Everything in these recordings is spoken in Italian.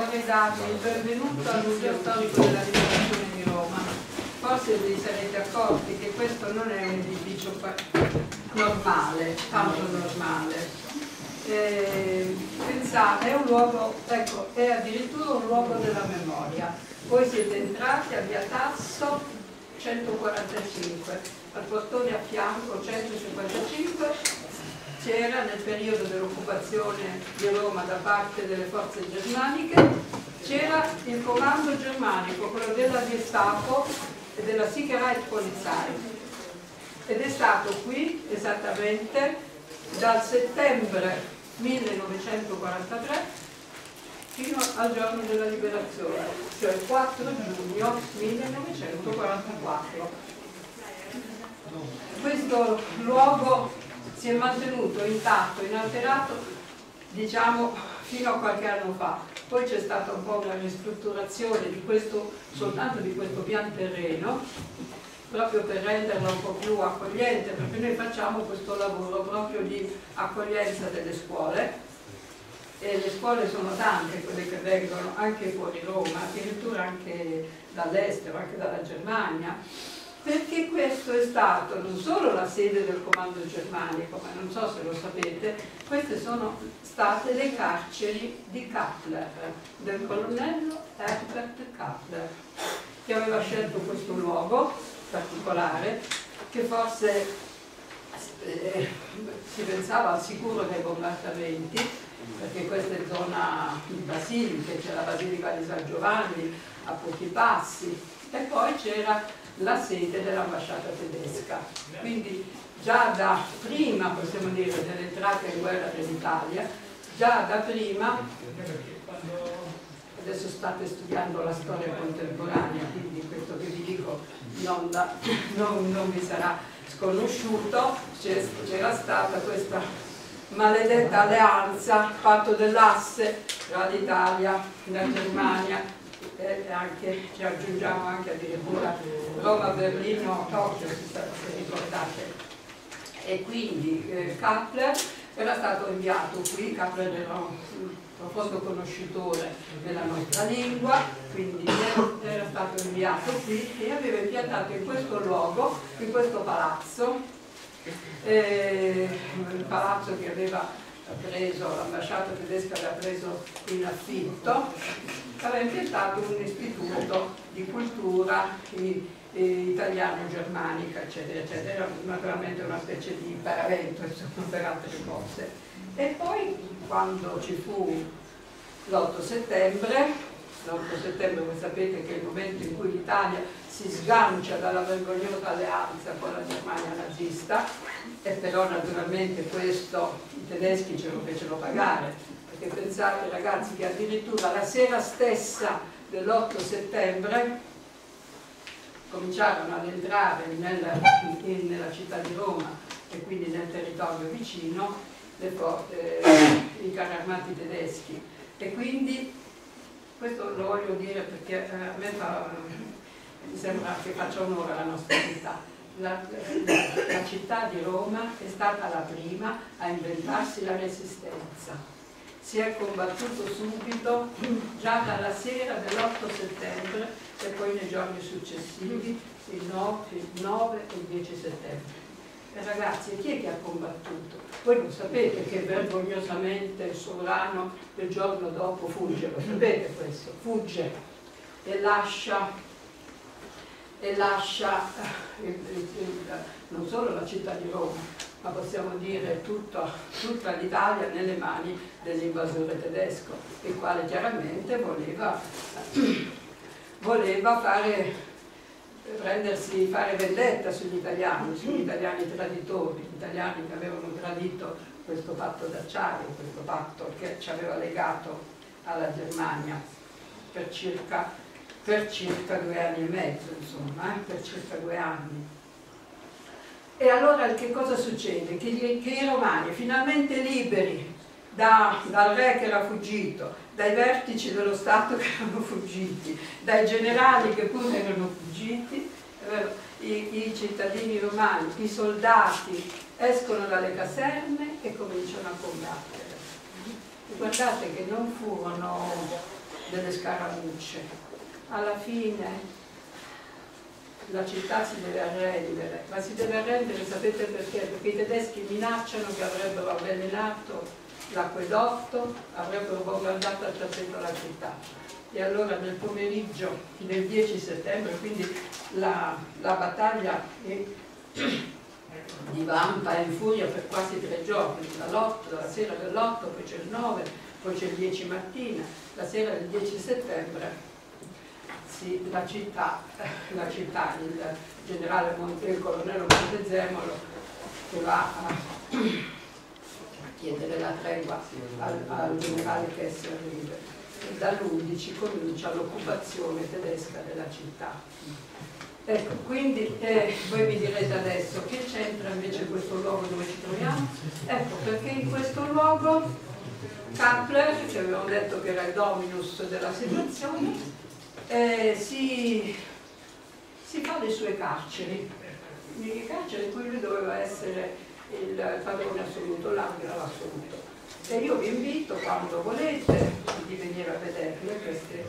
vorrei darvi il benvenuto al Museo Storico della Liberazione di Roma. Forse vi sarete accorti che questo non è un edificio normale, tanto normale. Eh, pensate, è un luogo, ecco, è addirittura un luogo della memoria. Voi siete entrati a via Tasso 145, al portone a fianco 155 c'era nel periodo dell'occupazione di Roma da parte delle forze germaniche, c'era il comando germanico, quello della Gestapo e della Sicherheitspolizei ed è stato qui esattamente dal settembre 1943 fino al giorno della liberazione, cioè il 4 giugno 1944. Questo luogo si è mantenuto intatto, inalterato, diciamo, fino a qualche anno fa. Poi c'è stata un po' una ristrutturazione di questo, soltanto di questo pian terreno, proprio per renderla un po' più accogliente, perché noi facciamo questo lavoro proprio di accoglienza delle scuole e le scuole sono tante quelle che vengono anche fuori Roma, addirittura anche dall'estero, anche dalla Germania perché questo è stato non solo la sede del comando germanico, ma non so se lo sapete, queste sono state le carceri di Kappler, del colonnello Herbert Kappler, che aveva scelto questo luogo particolare, che forse eh, si pensava al sicuro dai bombardamenti, perché questa è zona di basiliche, c'è la Basilica di San Giovanni a pochi passi, e poi c'era la sede dell'ambasciata tedesca. Quindi già da prima, possiamo dire, dell'entrata in guerra dell'Italia, già da prima, adesso state studiando la storia contemporanea, quindi questo che vi dico non, da, non, non vi sarà sconosciuto, c'era stata questa maledetta alleanza, fatto dell'asse tra l'Italia, la Germania e anche, ci aggiungiamo anche addirittura Roma, Berlino, Tokyo, se ricordate. E quindi eh, Kappler era stato inviato qui, Kappler era un profondo conoscitore della nostra lingua, quindi era stato inviato qui e aveva impiantato in questo luogo, in questo palazzo, eh, il palazzo che aveva preso, l'ambasciata tedesca aveva preso in affitto, aveva impiantato un istituto di cultura italiano-germanica, eccetera, eccetera, naturalmente una specie di paravento per altre cose. E poi quando ci fu l'8 settembre, l'8 settembre voi sapete che è il momento in cui l'Italia si sgancia dalla vergognosa alleanza con la Germania nazista e però naturalmente questo i tedeschi ce lo fecero pagare perché pensate ragazzi che addirittura la sera stessa dell'8 settembre cominciarono ad entrare nella, in, nella città di Roma e quindi nel territorio vicino le, eh, i carri armati tedeschi e quindi questo lo voglio dire perché eh, a me fa mi sembra che faccia onore alla nostra città. La, la, la, città di Roma è stata la prima a inventarsi la resistenza. Si è combattuto subito già dalla sera dell'8 settembre e poi nei giorni successivi, il 9, il 9 e il 10 settembre. E ragazzi, chi è che ha combattuto? Voi lo sapete che vergognosamente il sovrano il giorno dopo fugge, lo sapete questo? Fugge e lascia e lascia eh, il, il, il, non solo la città di Roma, ma possiamo dire tutta, tutta l'Italia nelle mani dell'invasore tedesco, il quale chiaramente voleva, voleva fare, prendersi, fare vendetta sugli italiani, sugli italiani traditori, gli italiani che avevano tradito questo patto d'acciaio, questo patto che ci aveva legato alla Germania per circa per circa due anni e mezzo, insomma, eh, per circa due anni. E allora che cosa succede? Che, gli, che i romani, finalmente liberi da, dal re che era fuggito, dai vertici dello Stato che erano fuggiti, dai generali che pure erano fuggiti, eh, i, i cittadini romani, i soldati escono dalle caserme e cominciano a combattere. guardate che non furono delle scaramucce. Alla fine la città si deve arrendere, ma si deve arrendere, sapete perché? Perché i tedeschi minacciano che avrebbero avvelenato l'acquedotto, avrebbero bombardato al trascendo la città. E allora nel pomeriggio del 10 settembre, quindi la, la battaglia è divampa in furia per quasi tre giorni, dall'8, dalla sera dell'8, poi c'è il 9, poi c'è il 10 mattina, la sera del 10 settembre sì, la città, la città, il generale Monte, il colonnello Montezemolo che va a chiedere la tregua al, al generale Kessler e dall'11 comincia l'occupazione tedesca della città. Ecco, quindi eh, voi mi direte adesso che c'entra invece questo luogo dove ci troviamo? Ecco, perché in questo luogo Kappler, che avevamo detto che era il dominus della situazione, eh, si, si, fa le sue carceri, le carceri in cui lui doveva essere il padrone assoluto, l'arbitro assoluto. E io vi invito, quando volete, di venire a vederle queste,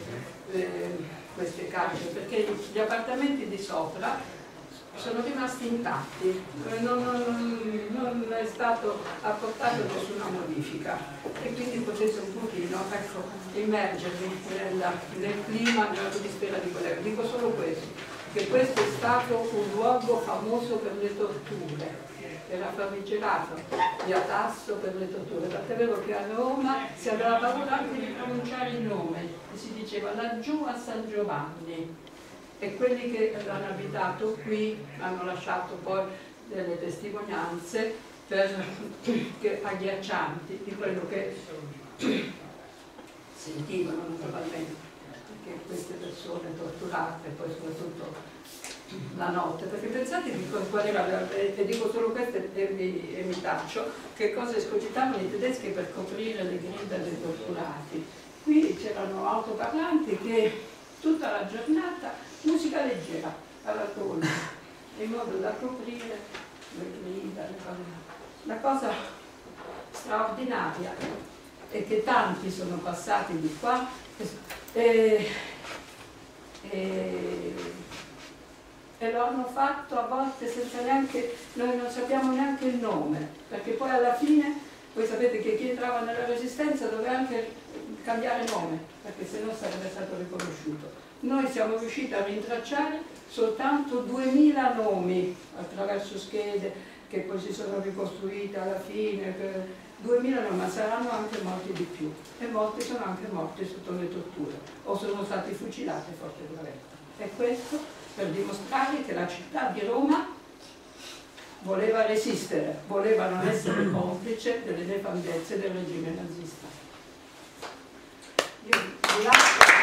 eh, queste carceri, perché gli appartamenti di sopra sono rimasti intatti, non, non, non, è stato apportato nessuna modifica e quindi potete un pochino ecco, immergervi nella, nel clima, nell'atmosfera di quella. Dico solo questo, che questo è stato un luogo famoso per le torture, era famigerato di Atasso per le torture, tant'è vero che a Roma si aveva paura anche di pronunciare il nome, si diceva laggiù a San Giovanni, e quelli che hanno abitato qui hanno lasciato poi delle testimonianze per, che, agghiaccianti di quello che sentivano naturalmente perché queste persone torturate poi soprattutto la notte. Perché pensate di qual era e dico solo questo e mi, e mi taccio che cosa escogitavano i tedeschi per coprire le grida dei torturati. Qui c'erano autoparlanti che tutta la giornata musica leggera alla tona, in modo da coprire. La cosa straordinaria è che tanti sono passati di qua e, e, e lo hanno fatto a volte senza neanche, noi non sappiamo neanche il nome, perché poi alla fine voi sapete che chi entrava nella resistenza doveva anche cambiare nome, perché se no sarebbe stato riconosciuto noi siamo riusciti a rintracciare soltanto 2000 nomi attraverso schede che poi si sono ricostruite alla fine, 2000 nomi, ma saranno anche morti di più e molti sono anche morti sotto le torture o sono stati fucilati forte bravetta. E questo per dimostrare che la città di Roma voleva resistere, voleva non essere complice delle nefandezze del regime nazista. Io Gracias.